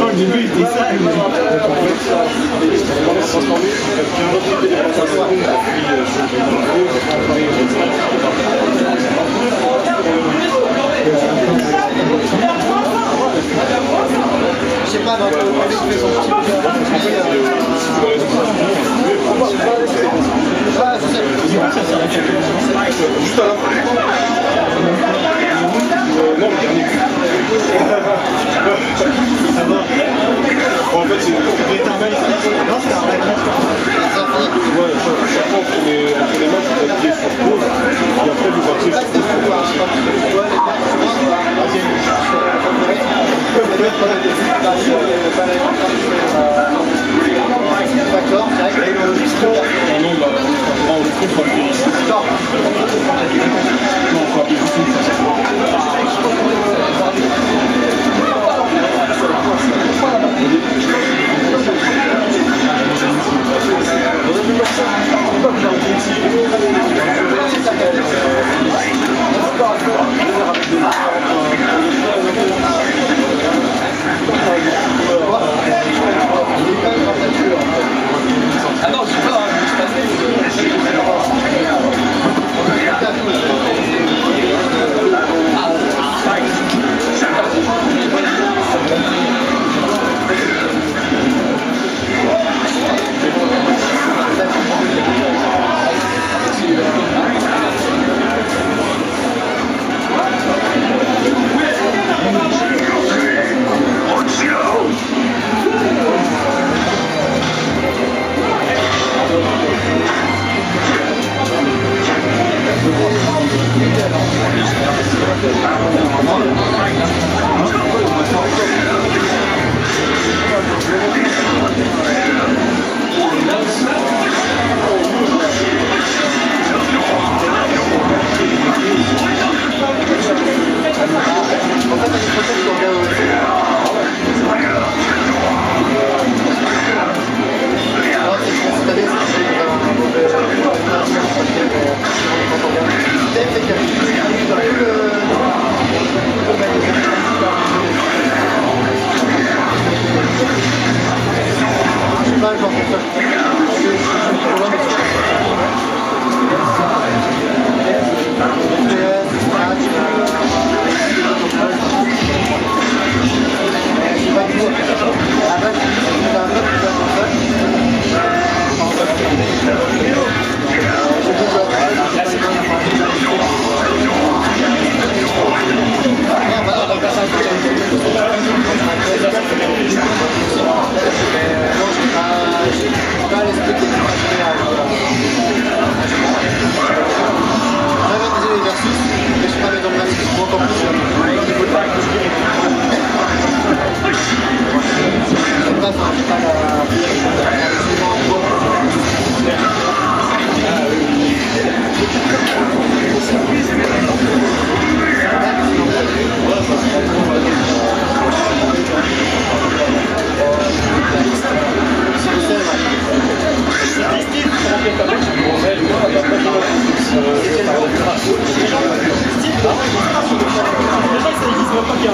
Au début, il sais pas, dans le. En fait, c'est. Non, c'était un. Ouais, chaque fois entre les, entre les matchs, vous appuyez sur pause, et après vous partez sur D'accord, c'est vrai que le Ah non, bah, on prend le coup, on appuie ici. Non, on Sérgio,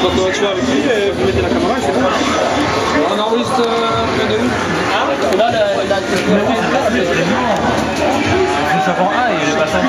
Quand on soit avec lui, vous mettez la caméra c'est bon. On enregistre près de ah, lui. Là, la, la, la, la, la, la, la, la, la,